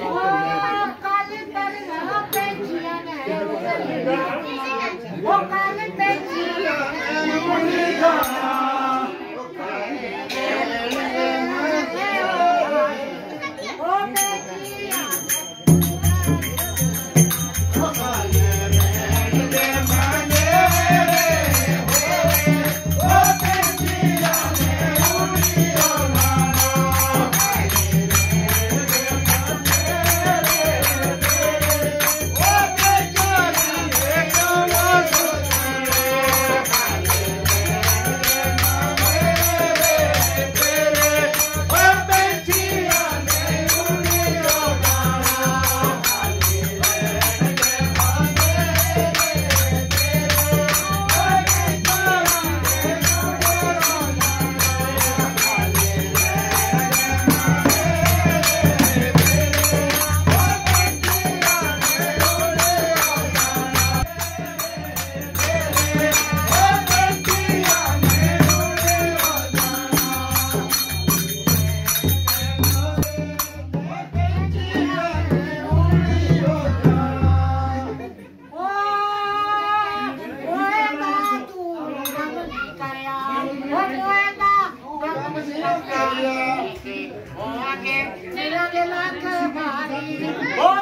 Wow. Oh,